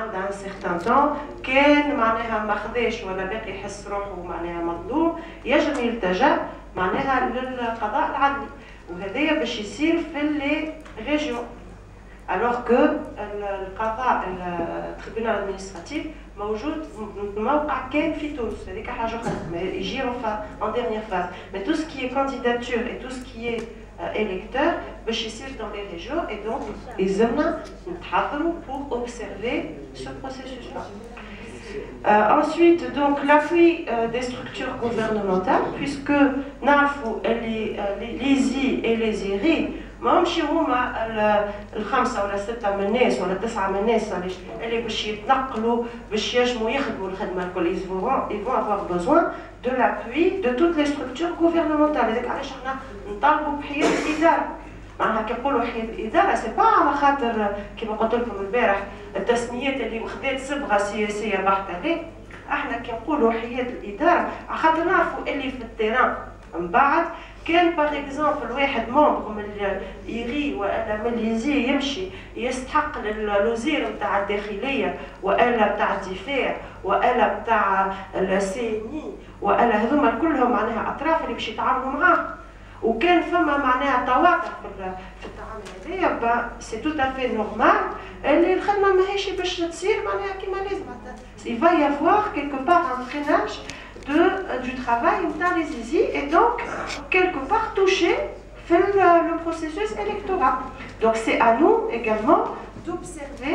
عندها سيغتان تون كان معناها ما خذاش ولا باقي يحس روحه معناها مظلوم يجب يلتجأ معناها للقضاء العدلي وهذايا باش يصير في لي ريجيون الوغ كو القضاء التريبيونال ادمينستراتيف موجود موقع كان في تونس هذيك حاجه اخرى يجي اون ديرنيير فاز مي تو سكي كانديداتور اي تو سكي électeurs dans les régions et donc ils ont pour processus euh, ensuite, donc, l'appui euh, des structures gouvernementales, puisque Nafou, l'ISI euh, et les IRI, même vont avoir besoin de l'appui de toutes les structures gouvernementales. Ils vont avoir besoin de l'appui de toutes les structures معناها كي نقولوا حياه الاداره سي با على خاطر كما قلت لكم البارح التسميات اللي وخدات صبغه سياسيه بحته لا احنا كي نقولوا حياه الاداره على خاطر نعرفوا اللي في التيران من بعد كان باغ اكزومبل واحد مونبغ من ايغي والا من ليزي يمشي يستحق للوزير نتاع الداخليه والا نتاع الدفاع والا نتاع اي والا هذوما كلهم معناها اطراف اللي باش يتعاملوا معاه وكان فما معناها تواقع في التعامل هذايا سي تو افي نورمال اللي باش معناها لازم il va y avoir quelque part un freinage de, euh, du travail dans les ISI et donc quelque part toucher fait le processus électoral. Donc c'est à nous également d'observer